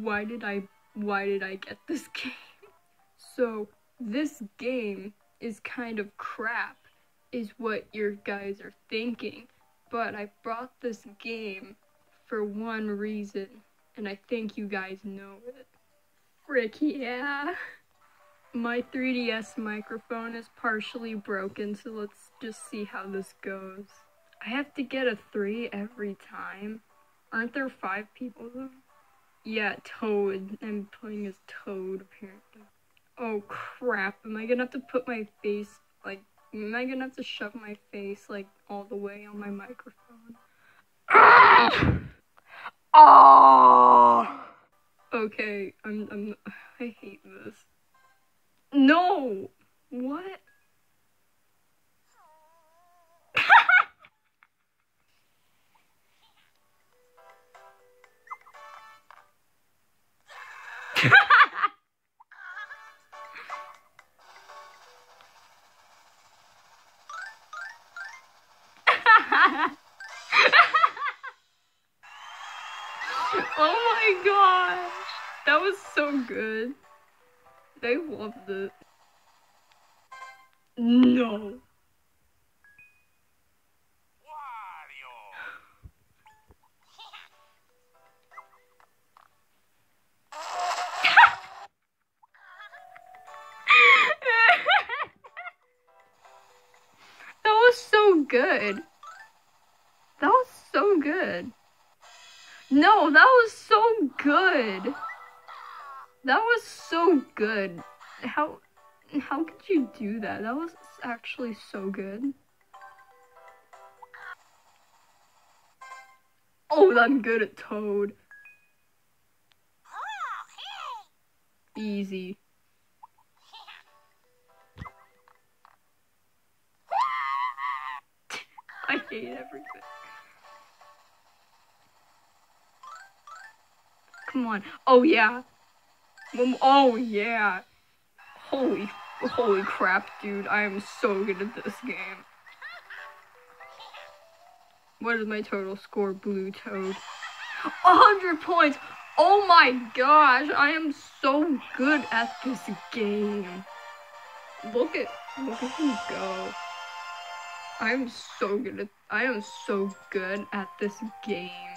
why did I why did I get this game? So this game is kind of crap is what your guys are thinking. But I brought this game for one reason, and I think you guys know it. Frick yeah. My 3DS microphone is partially broken, so let's just see how this goes. I have to get a 3 every time. Aren't there 5 people though? Yeah, Toad. I'm playing as Toad, apparently. Oh crap, am I gonna have to put my face, like, am I gonna have to shove my face, like, all the way on my microphone? Oh! Okay, I'm, I'm, I hate this. No! What? Oh my gosh! That was so good. They loved it. No. that was so good. That was so good. No, that was so good. That was so good. How how could you do that? That was actually so good. Oh, I'm good at Toad. Easy. I hate everything. Come on. Oh yeah. Oh yeah. Holy holy crap, dude. I am so good at this game. What is my total score, Blue Toad? A hundred points! Oh my gosh, I am so good at this game. Look at look at him go. I'm so good at I am so good at this game.